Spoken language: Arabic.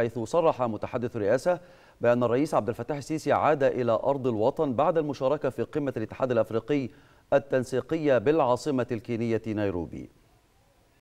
حيث صرح متحدث الرئاسة بأن الرئيس عبد الفتاح السيسي عاد إلى أرض الوطن بعد المشاركة في قمة الاتحاد الأفريقي التنسيقية بالعاصمة الكينية نيروبي.